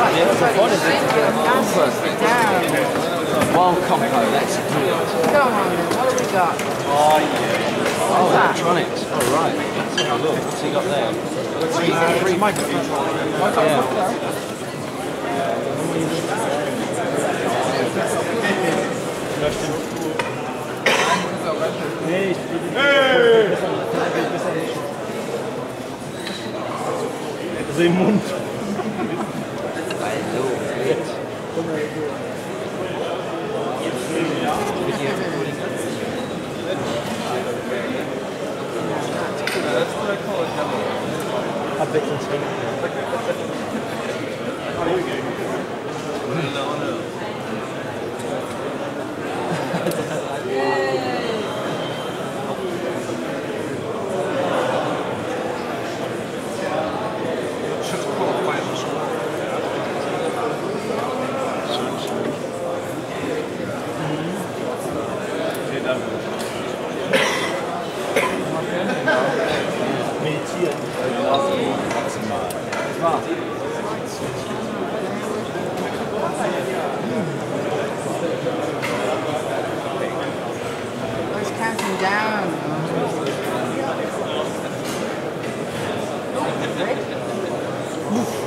What is it? Wild compo, let's do it. Go on what have we got? Oh, yeah. Oh, electronics. All oh, right. Let's have a look. What's he got there? What is uh, Microphones. Microphone. Yeah. Hey! Hey! Hey! Hey! Video recording. Hat wechselnd. Hmm. Where's counting down? Right?